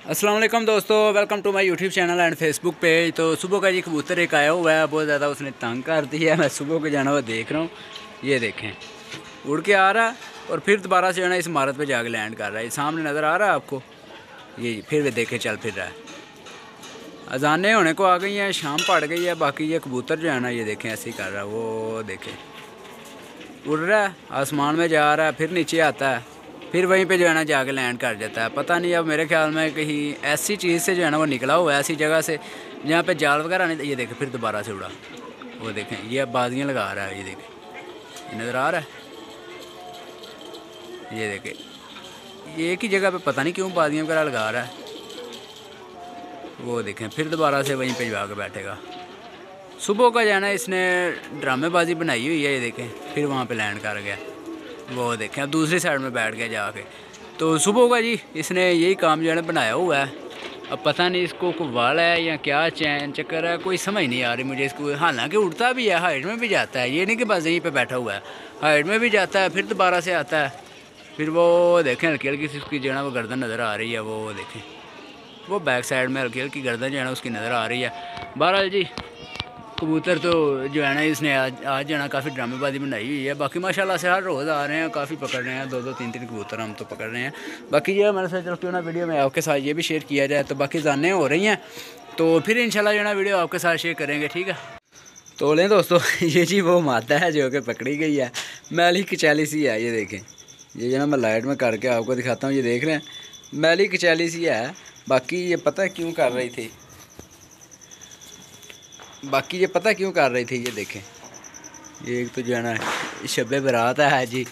वालेकुम दोस्तों welcome to my YouTube channel and Facebook page तो सुबह का जी कबूतर एक आया हुआ है, बहुत ज़्यादा उसने तंग कर दिया है। मैं सुबह को जाना हुआ देख रहा हूँ, ये देखें। उड़ के आ रहा है और फिर दोबारा से जो है इस इमारत पे जाके लैंड कर रहा है। सामने नज़र आ रहा है आपको? ये फिर वे देखे, चल फिर रहा है। अजानें होने को आ गई हैं, शाम पड़ गई है, बाकी ये कबूतर जो है ना, ये देखें, ऐसे ही कर रहा है, वो देखें। उड़ रहा है, आसमान में जा रहा है, फिर नीचे आता है। फिर वहीं पे जो है ना जाके लैंड कर जाता है। पता नहीं अब मेरे ख्याल में कहीं ऐसी चीज़ से जो है ना वो निकला हुआ ऐसी जगह से, जहाँ पे जाल वगैरह नहीं, ये देखें, फिर दोबारा से उड़ा। वो देखें, ये बाजियाँ लगा रहा है, ये देखें। नज़र आ रहा है? ये देखें। ये एक ही जगह पे पता नहीं क्यों बाजियाँ वगैरह लगा रहा है। वो देखें, फिर दोबारा से वहीं पर जाकर बैठेगा। सुबह का जाना इसने ड्रामेबाजी बनाई हुई है, ये देखें, फिर वहाँ पे लैंड कर गया। वो देखें अब दूसरी साइड में बैठ गया जाके। तो सुबह होगा जी, इसने यही काम जो है बनाया हुआ है। अब पता नहीं इसको कोई वाल है या क्या चैन चक्कर है, कोई समझ नहीं आ रही मुझे इसको। हालाँकि उड़ता भी है हाइट में भी जाता है। ये नहीं कि बस यहीं पे बैठा हुआ है। हाइट में भी जाता है, फिर दोबारा से आता है। फिर वो देखें, हल्की हल्की सी उसकी जो है वो गर्दन नज़र आ रही है, वो देखें। वो बैक साइड में हल्की हल्की गर्दन जो है उसकी नज़र आ रही है। बहरहाल जी कबूतर तो जो है ना, इसने आज आज जो है ना, काफ़ी ड्रामेबाजी बनाई हुई है। बाकी माशाल्लाह से हर रोज़ आ रहे हैं, काफ़ी पकड़ रहे हैं। दो दो, तीन तीन कबूतर हम तो पकड़ रहे हैं। बाकी ये मैंने सोचा क्यों ना वीडियो में आपके साथ ये भी शेयर किया जाए तो बाकी जाने हो रही हैं। तो फिर इंशाल्लाह जो है ना, वीडियो आपके साथ शेयर करेंगे, ठीक है? तो लें दोस्तों, ये जी वो माता है जो कि पकड़ी गई है। मैली कचैली सी है, ये देखें। ये जो ना, मैं लाइट में करके आपको दिखाता हूँ, ये देख रहे हैं मैली कचैली सी है। बाकी ये पता है क्यों कर रही थी? बाकी ये पता क्यों कर रही थी? ये देखें। ये एक तो जो है बरात है जी।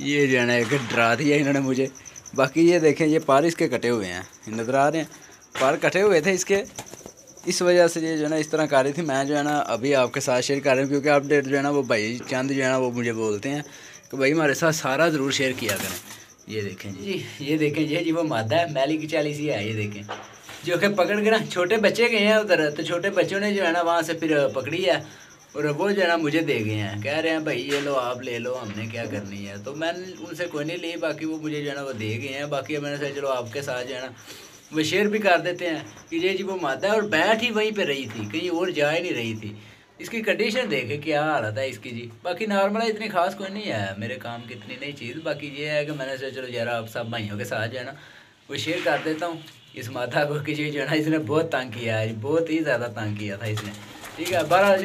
ये जो है डरा दिया इन्होंने मुझे। बाकी ये देखें, ये पार इसके कटे हुए हैं। नज़र आ रहे हैं। पार कटे हुए थे इसके। इस वजह से ये जो है ना, इस तरह कर रही थी। मैं जो है ना, अभी आपके साथ शेयर कर रहा हूँ, क्योंकि अपडेट जो है ना, वो भाई चंद जो है ना, वो मुझे बोलते हैं कि भाई हमारे साथ सारा ज़रूर शेयर किया करें। ये देखें जी। ये देखें जी जी, वो मादा है, मैली की चालीस ही है, ये देखें। जो कि पकड़ के ना, छोटे बच्चे गए हैं उधर तो छोटे बच्चों ने जो है ना वहाँ से फिर पकड़ी है और वो जो है ना मुझे दे गए हैं। कह रहे हैं, भाई, ये लो, आप ले लो, हमने क्या करनी है? तो मैंने उनसे कोई नहीं ली, बाकी वो मुझे जो है ना वो दे गए हैं। बाकी मैंने सोचा, चलो, आपके साथ जो है ना वो शेयर भी कर देते हैं कि ये जी वो माता है और बैठ ही वहीं पर रही थी, कहीं और जा ही नहीं रही थी। इसकी कंडीशन देखे क्या हालत है इसकी जी। बाकी नॉर्मल इतनी खास कोई नहीं है। मेरे काम की इतनी नई चीज़। बाकी ये है कि मैंने सोचा, चलो, यार, आप सब भाइयों के साथ जो है ना वो शेयर कर देता हूँ। इस माता को कि जो है ना, इसने बहुत तंग किया है, बहुत ही ज़्यादा तंग किया था इसने। ठीक है, बारह